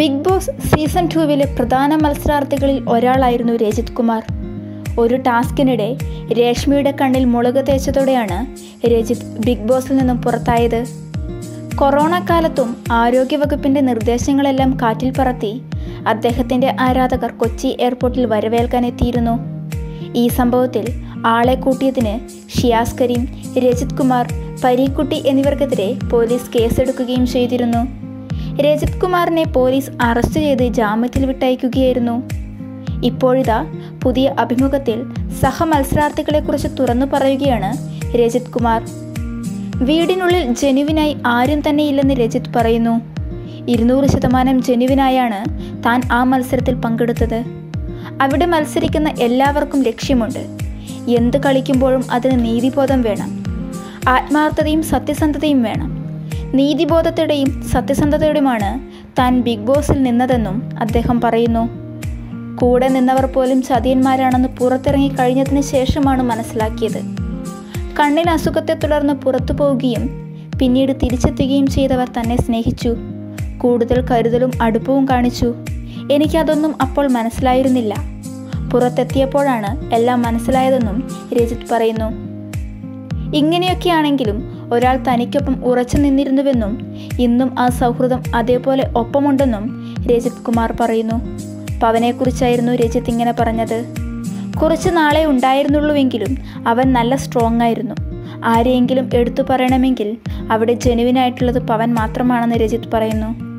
Big boss season ടൂവിലെ പ്രധാന മത്സരാർത്ഥികളിൽ ഒരാളായിരുന്നു രജിത് കുമാർ. ഒരു ടാസ്കിനിടെ രേഷ്മിയുടെ കണ്ണിൽ മുളക് തേച്ചതോടെയാണ് രജിത് ബിഗ് ബോസിൽ നിന്നും പുറത്തായത്. കൊറോണ കാലത്തും ആരോഗ്യവകുപ്പിന്റെ നിർദ്ദേശങ്ങളെല്ലാം കാറ്റിൽ പറത്തി അദ്ദേഹത്തിന്റെ ആരാധകർ കൊച്ചി എയർപോർട്ടിൽ വരവേൽക്കാൻ എത്തിയിരുന്നു ഈ സംഭവത്തിൽ ആളെ കൂട്ടിയതിന് ഷിയാസ് കരീം രജിത് കുമാർ പരീക്കുട്ടി എന്നിവർക്കെതിരെ പോലീസ് കേസെടുക്കുകയും ചെയ്തിരുന്നു. രജിത് കുമാറിനെ പോലീസ് അറസ്റ്റ് ചെയ്ത് ജാമ്യത്തിൽ വിട്ടയക്കുകയായിരുന്നു. ഇപ്പോഴിതാ പുതിയ അഭിമുഖത്തിൽ സഹമത്സരാർത്ഥികളെക്കുറിച്ച് തുറന്നു പറയുകയാണ് രജിത് കുമാർ. വീടിനുള്ളിൽ ജനുവിനായി ആരും തന്നെയില്ലെന്ന് രജിത് പറയുന്നു. ഇരുന്നൂറ് ശതമാനം ജനുവിനായാണ് താൻ ആ മത്സരത്തിൽ പങ്കെടുത്തത്. അവിടെ മത്സരിക്കുന്ന എല്ലാവർക്കും ലക്ഷ്യമുണ്ട്. എന്ത് കളിക്കുമ്പോഴും അതിന് നീതിബോധം വേണം. ആത്മാർത്ഥതയും സത്യസന്ധതയും വേണം. നീതിബോധത്തോടെയും സത്യസന്ധതയുടെയുമാണ് താൻ ബിഗ് ബോസിൽ നിന്നതെന്നും അദ്ദേഹം പറയുന്നു. കൂടെ നിന്നവർ പോലും ചതിയന്മാരാണെന്ന് പുറത്തിറങ്ങി കഴിഞ്ഞതിന് ശേഷമാണ് മനസ്സിലാക്കിയത്. കണ്ണിന് അസുഖത്തെ തുടർന്ന് പുറത്തു പോവുകയും പിന്നീട് തിരിച്ചെത്തുകയും ചെയ്തവർ തന്നെ സ്നേഹിച്ചു. കൂടുതൽ കരുതലും അടുപ്പവും കാണിച്ചു. എനിക്കതൊന്നും അപ്പോൾ മനസ്സിലായിരുന്നില്ല. പുറത്തെത്തിയപ്പോഴാണ് എല്ലാം മനസ്സിലായതെന്നും രജിത് പറയുന്നു. ഇങ്ങനെയൊക്കെയാണെങ്കിലും ഒരാൾ തനിക്കൊപ്പം ഉറച്ചു നിന്നിരുന്നുവെന്നും ഇന്നും ആ സൗഹൃദം അതേപോലെ ഒപ്പമുണ്ടെന്നും രജിത് കുമാർ പറയുന്നു. പവനെക്കുറിച്ചായിരുന്നു രജിത് ഇങ്ങനെ പറഞ്ഞത്. കുറച്ച് നാളെ ഉണ്ടായിരുന്നുള്ളൂവെങ്കിലും അവൻ നല്ല സ്ട്രോങ് ആയിരുന്നു. ആരെയെങ്കിലും എടുത്തു പറയണമെങ്കിൽ അവിടെ ജെനുവിനായിട്ടുള്ളത് പവൻ മാത്രമാണെന്ന് രജിത് പറയുന്നു.